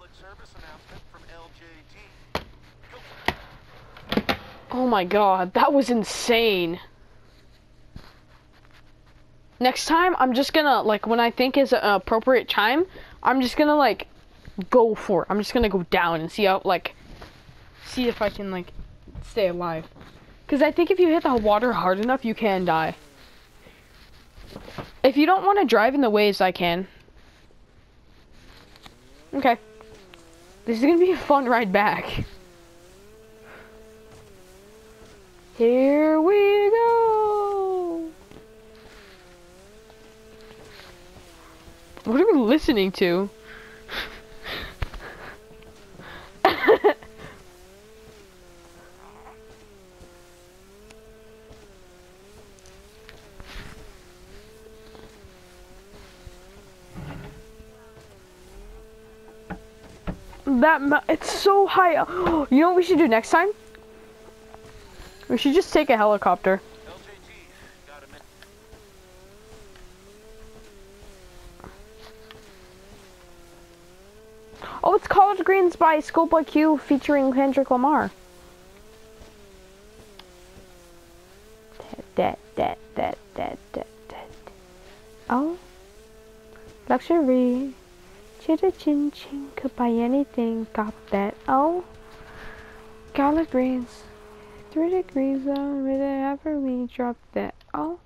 public service announcement from LJT. Oh my god, that was insane. Next time, I'm just gonna, like, when I think is an appropriate time, I'm just gonna, like, go for it. I'm just gonna go down and see how, like, see if I can, like, stay alive. Because I think if you hit the water hard enough, you can die. If you don't want to drive in the waves, I can. Okay. This is gonna be a fun ride back. Here we go. What are we listening to? That it's so high. up. You know what we should do next time? We should just take a helicopter. Oh, it's Collard Greens by Schoolboy Q featuring Kendrick Lamar. That, that, that, that, that, that. Oh, luxury. Chitta chin chin could buy anything. Got that. Oh, collard greens. Three degrees on whenever we drop that. Oh,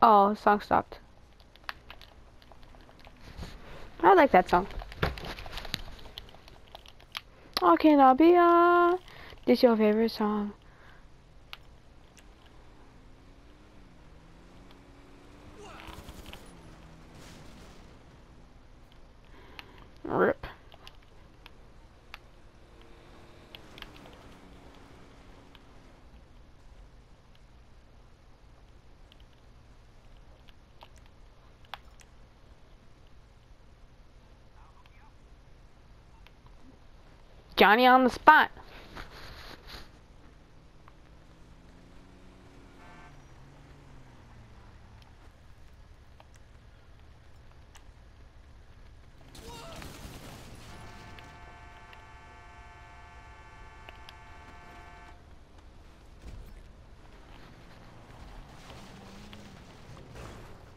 oh, song stopped. I like that song. Oh, can I be uh This your favorite song? Johnny on the spot.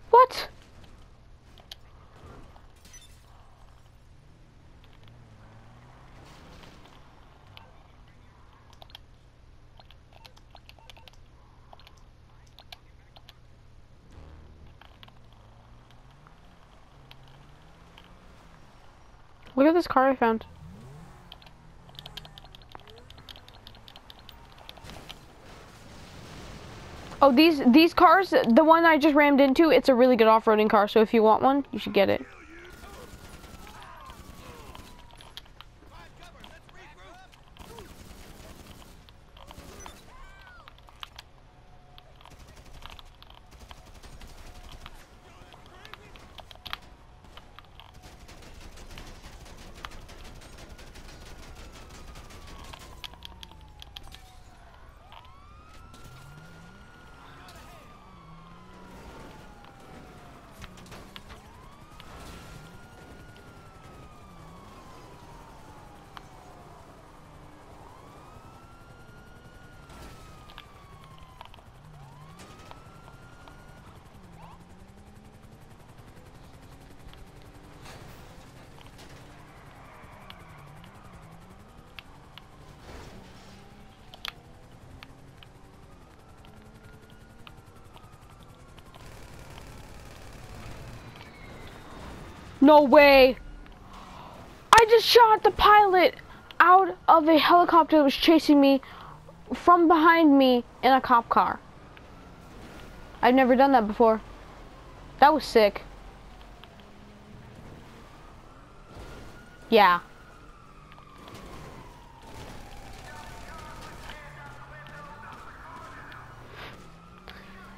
What? Look at this car I found. Oh, these these cars, the one I just rammed into, it's a really good off-roading car. So if you want one, you should get it. No way! I just shot the pilot out of a helicopter that was chasing me from behind me in a cop car. I've never done that before. That was sick. Yeah.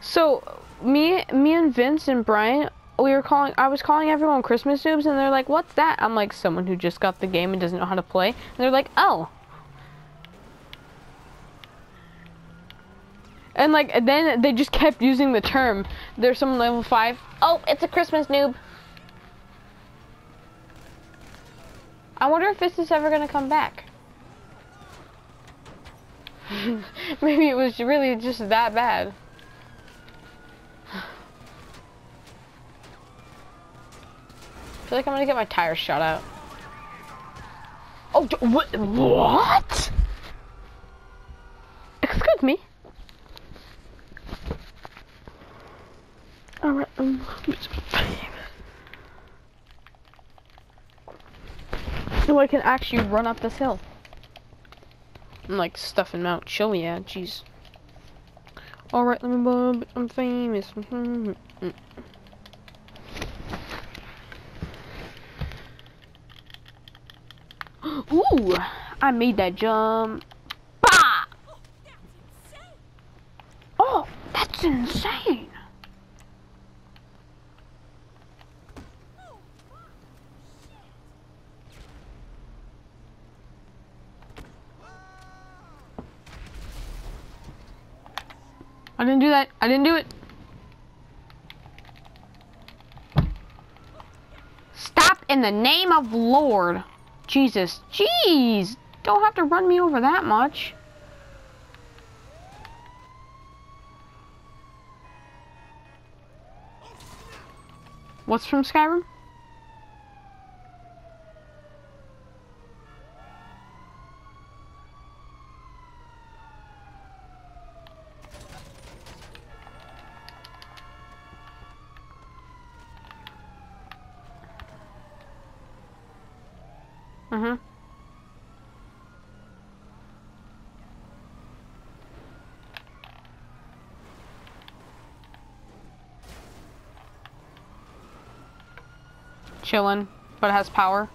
So me, me and Vince and Brian, we were calling. I was calling everyone Christmas noobs, and they're like, "What's that?" I'm like, "Someone who just got the game and doesn't know how to play." And they're like, "Oh." And like, then they just kept using the term. There's someone level five. Oh, it's a Christmas noob. I wonder if this is ever gonna come back. Maybe it was really just that bad. Feel like I'm gonna get my tires shot out. Oh, d- what? Excuse me. Alright, um, so I can actually run up this hill. I'm like stuffing Mount Chiliad, jeez. Alright, let me bub, I'm famous. Mm-hmm, mm-hmm, mm-hmm. I made that jump. Bah! Oh, that's insane. I didn't do that. I didn't do it. Stop in the name of Lord. Jesus. Jeez. Don't have to run me over that much. What's from Skyrim? Chillin', but it has power.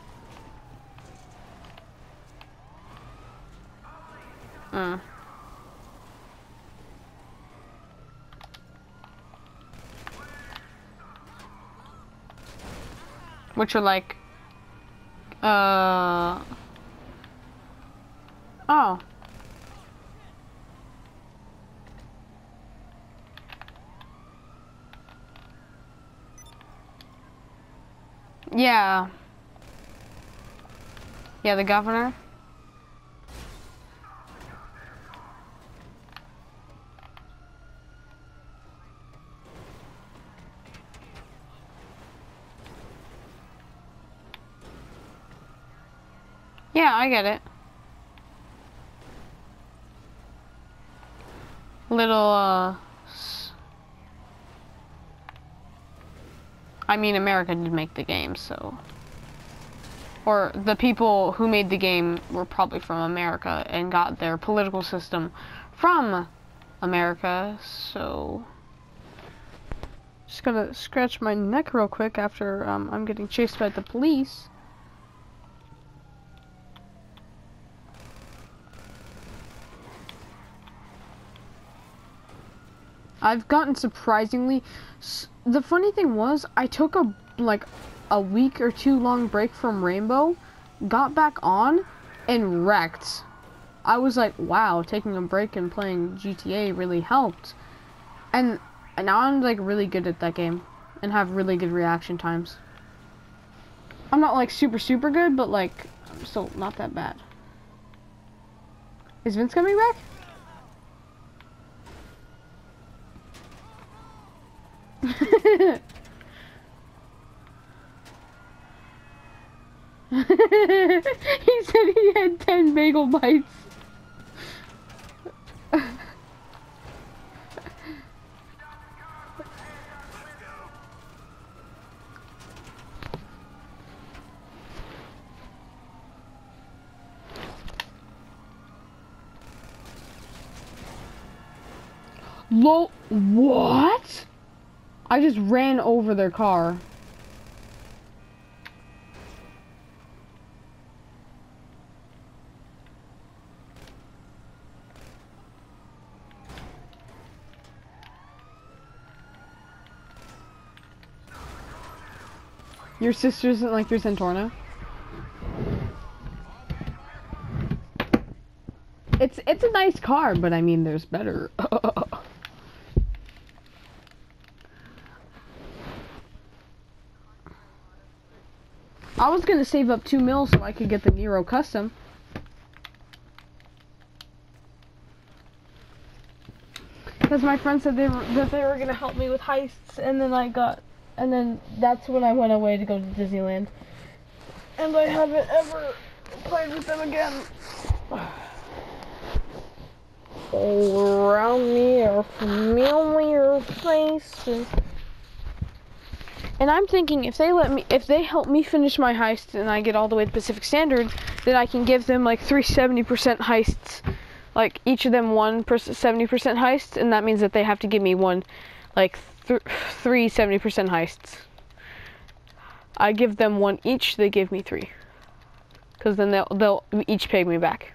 Mm. Which are like uh. Oh. Yeah. Yeah, the governor. Yeah, I get it. Little, uh... s- I mean, America did make the game, so... Or the people who made the game were probably from America and got their political system from America, so... Just gonna scratch my neck real quick after um, I'm getting chased by the police. I've gotten surprisingly. The funny thing was, I took a like a week or two long break from Rainbow, got back on, and wrecked. I was like, wow, taking a break and playing GTA really helped, and, and now I'm like really good at that game, and have really good reaction times. I'm not like super super good, but like I'm still not that bad. Is Vince coming back? he said he had 10 bagel bites. Lo- what? I just ran over their car. Your sister isn't like your Zentorno? It's it's a nice car, but I mean there's better. I was gonna save up two mil so I could get the Nero custom. Because my friend said they were, that they were gonna help me with heists, and then I got, and then that's when I went away to go to Disneyland, and I haven't ever played with them again. All around me are familiar faces. And I'm thinking if they let me, if they help me finish my heist and I get all the way to Pacific Standard, then I can give them like three 70% heists, like each of them one 70% heist, and that means that they have to give me one, like th- three 70% heists. I give them one each, they give me three, because then they'll they'll each pay me back.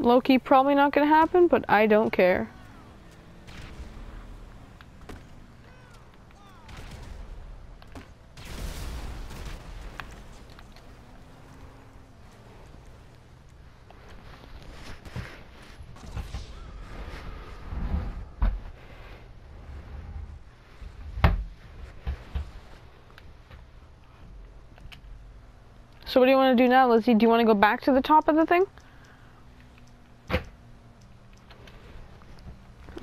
Loki probably not gonna happen, but I don't care. So what do you want to do now, Lizzie? Do you want to go back to the top of the thing?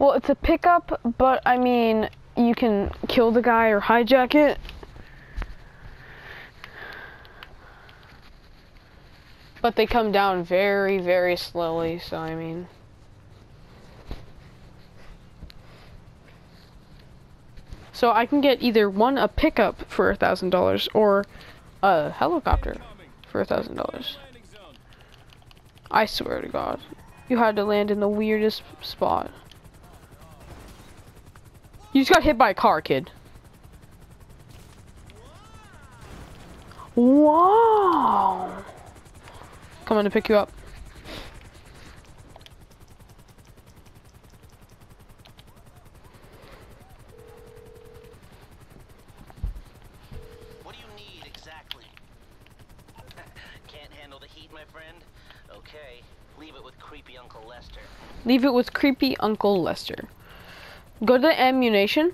Well, it's a pickup, but I mean, you can kill the guy or hijack it. But they come down very, very slowly, so I mean. So I can get either one, a pickup for a thousand dollars, or a helicopter for a thousand dollars. I swear to God. You had to land in the weirdest spot. You just got hit by a car, kid. Wow. Coming to pick you up. What do you need exactly? Can't handle the heat, my friend? Okay, leave it with creepy Uncle Lester. Leave it with creepy Uncle Lester. Go to the ammunition.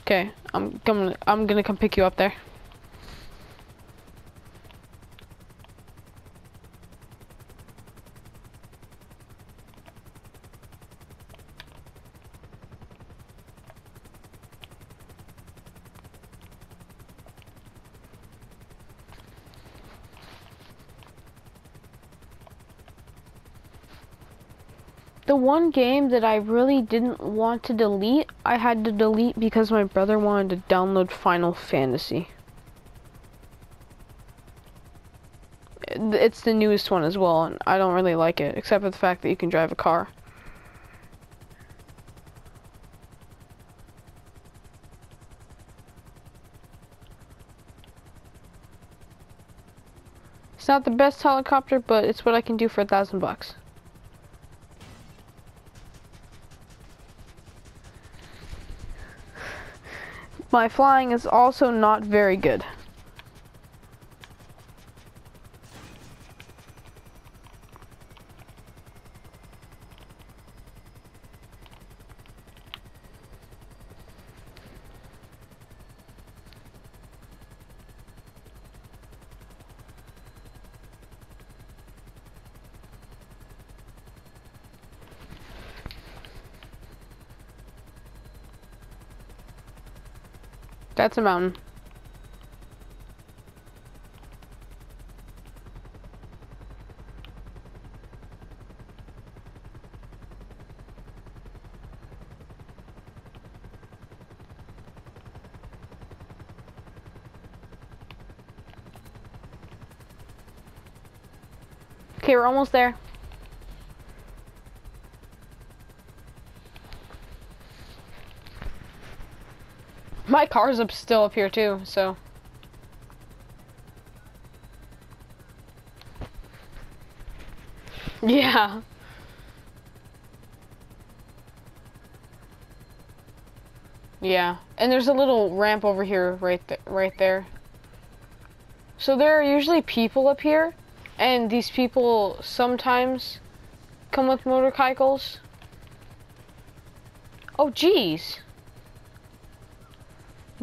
Okay, I'm coming. I'm gonna come pick you up there. The one game that I really didn't want to delete, I had to delete because my brother wanted to download Final Fantasy. It's the newest one as well, and I don't really like it, except for the fact that you can drive a car. It's not the best helicopter, but it's what I can do for a thousand bucks. My flying is also not very good. That's a mountain. Okay, we're almost there. My car's up still up here too, so. Yeah. Yeah, and there's a little ramp over here, right th right there. So there are usually people up here, and these people sometimes come with motorcycles. Oh, jeez.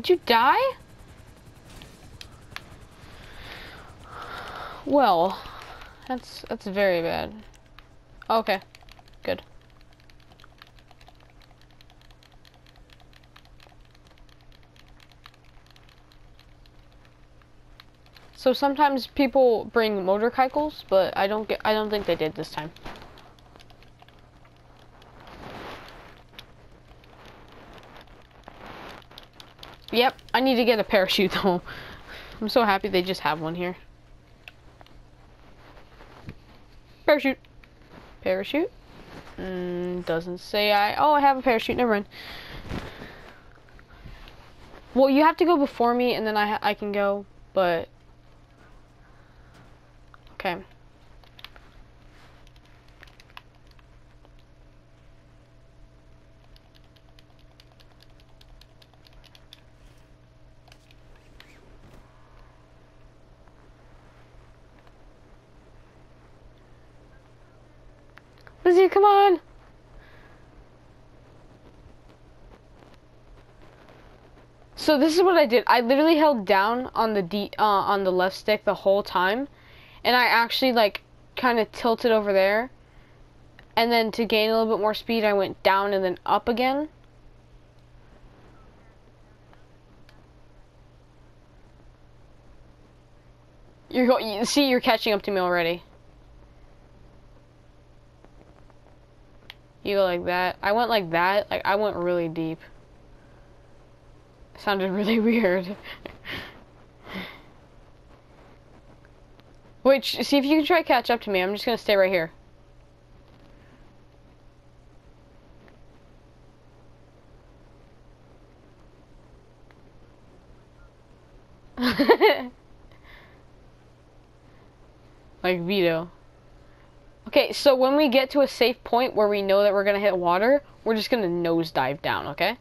Did you die? Well, that's that's very bad. Okay, good. So sometimes people bring motorcycles, but I don't get I don't think they did this time. Yep, I need to get a parachute though. I'm so happy they just have one here. Parachute. Parachute. Mm, doesn't say I. Oh, I have a parachute. Never mind. Well, you have to go before me, and then I I can go. But okay. Come on! So this is what I did. I literally held down on the D uh, on the left stick the whole time, and I actually like kind of tilted over there, and then to gain a little bit more speed, I went down and then up again. You're see you're catching up to me already. You go like that. I went like that. Like I went really deep. Sounded really weird. Wait, sh- see if you can try catch up to me. I'm just gonna stay right here. like Vito. Okay, so when we get to a safe point where we know that we're gonna hit water, we're just gonna nose dive down, okay?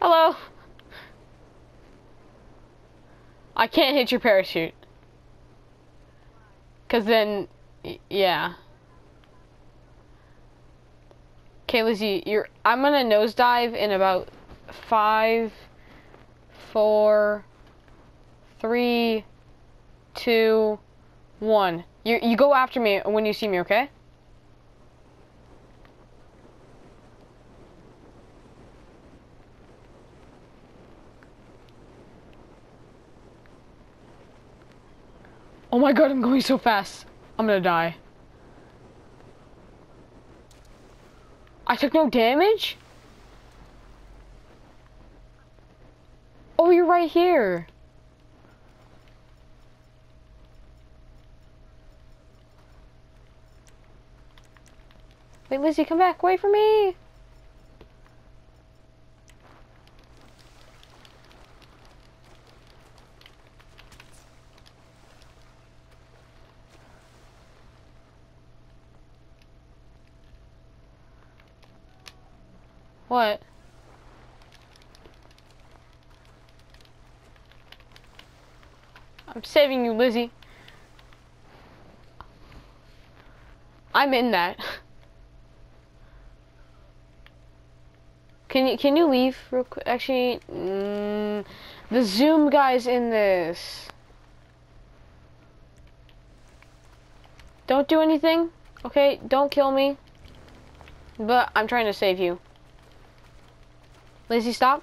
Hello. I can't hit your parachute. Cause then, yeah. Okay, Lizzie, you're. I'm gonna nosedive in about five, four, three, two, one. You you go after me when you see me, okay? Oh my god, I'm going so fast. I'm gonna die. I took no damage? Oh, you're right here. Wait, Lizzie, come back. Wait for me. What? I'm saving you, Lizzie. I'm in that. Can you can you leave real quick? Actually, mm, the Zoom guy's in this. Don't do anything, okay? Don't kill me. But I'm trying to save you. Lizzie, stop.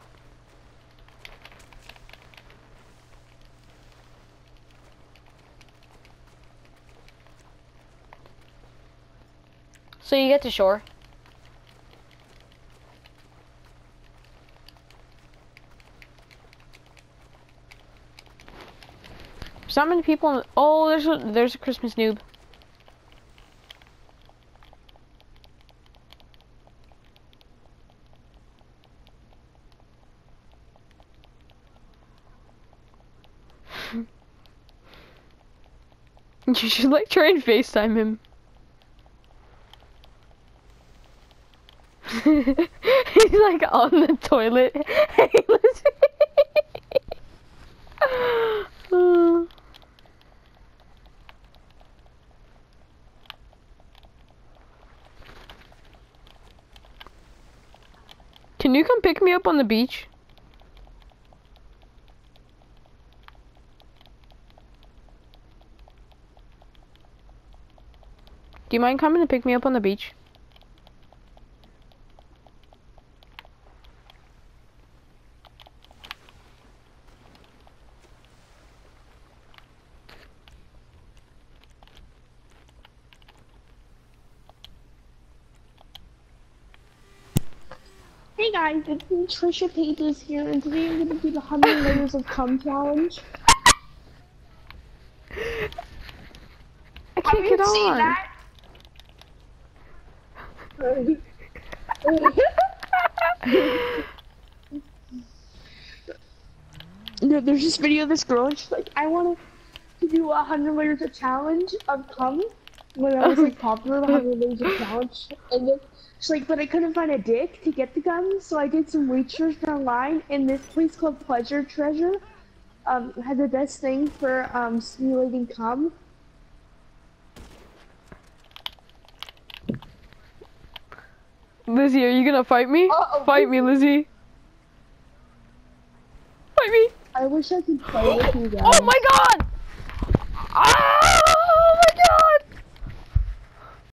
So you get to shore. Not many people. Oh, there's a there's a Christmas noob. you should like try and FaceTime him. He's like on the toilet. Can you come pick me up on the beach? Do you mind coming to pick me up on the beach? Hey guys, it's me, Trisha Paytas here, and today I'm gonna do the 100 layers of cum challenge. I can't get on. no, there's this video of this girl, and she's like, I want to do a 100 layers of challenge of cum when I was like popular, the 100 layers of challenge, and then she's like, but I couldn't find a dick to get the gun, so I did some research online, and this place called Pleasure Treasure um, had the best thing for um, simulating cum. Lizzie, are you gonna fight me? Uh-oh. Fight me, Lizzie. Fight me. I wish I could play with you guys. Oh my god!